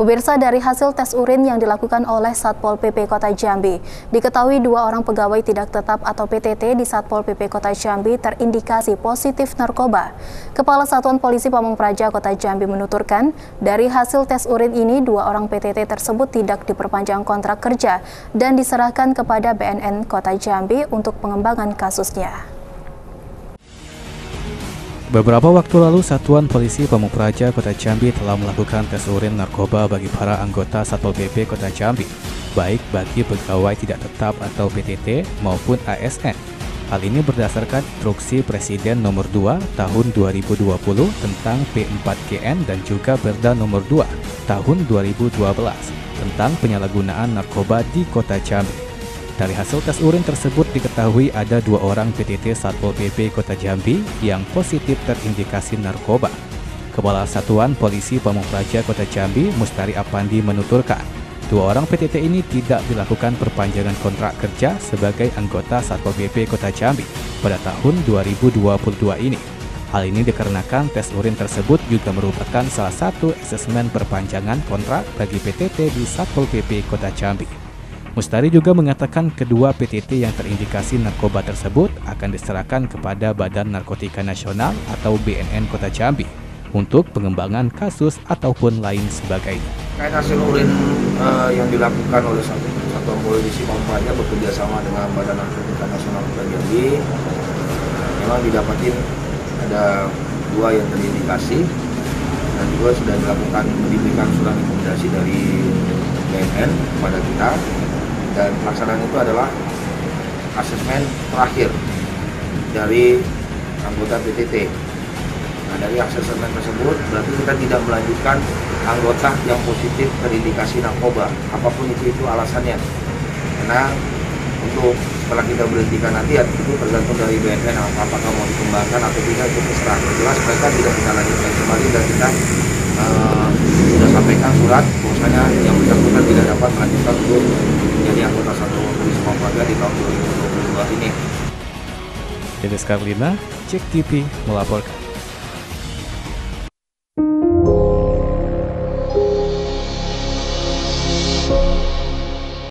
Pemirsa dari hasil tes urin yang dilakukan oleh Satpol PP Kota Jambi, diketahui dua orang pegawai tidak tetap atau PTT di Satpol PP Kota Jambi terindikasi positif narkoba. Kepala Satuan Polisi Pamung Praja Kota Jambi menuturkan, dari hasil tes urin ini dua orang PTT tersebut tidak diperpanjang kontrak kerja dan diserahkan kepada BNN Kota Jambi untuk pengembangan kasusnya. Beberapa waktu lalu, Satuan Polisi Pamung Praja Kota Jambi telah melakukan tes urin narkoba bagi para anggota Satpol PP Kota Jambi, baik bagi pegawai tidak tetap atau PTT maupun ASN. Hal ini berdasarkan instruksi Presiden nomor 2 tahun 2020 tentang P4GN dan juga Perda nomor 2 tahun 2012 tentang penyalahgunaan narkoba di Kota Jambi. Dari hasil tes urin tersebut diketahui ada dua orang PTT Satpol PP Kota Jambi yang positif terindikasi narkoba. Kepala Satuan Polisi Pamung Praja Kota Jambi, Mustari Apandi menuturkan, dua orang PTT ini tidak dilakukan perpanjangan kontrak kerja sebagai anggota Satpol PP Kota Jambi pada tahun 2022 ini. Hal ini dikarenakan tes urin tersebut juga merupakan salah satu asesmen perpanjangan kontrak bagi PTT di Satpol PP Kota Jambi. Mustari juga mengatakan kedua PTT yang terindikasi narkoba tersebut akan diserahkan kepada Badan Narkotika Nasional atau BNN Kota Jambi untuk pengembangan kasus ataupun lain sebagainya. Kait hasil urin uh, yang dilakukan oleh satu satuan polisi Pampanya bekerja sama dengan Badan Narkotika Nasional Kota Jambi, memang didapatin ada dua yang terindikasi dan juga sudah dilakukan diberikan surat rekomendasi dari BNN kepada kita dan pelaksanaan itu adalah asesmen terakhir dari anggota PTT. Nah dari asesmen tersebut berarti kita tidak melanjutkan anggota yang positif terindikasi narkoba, apa pun itu itu alasannya. Karena untuk setelah kita berhentikan nanti ya itu tergantung dari BNN apakah mau dikembangkan atau tidak itu terserah. Jelas mereka tidak kita lanjutkan kembali dan kita uh, sudah sampaikan surat bahwasanya yang bersangkutan tidak dapat melanjutkan untuk anggota satu polisi Pampanga di tahun 2022 ini. Denis Karlina, Cek TV melaporkan.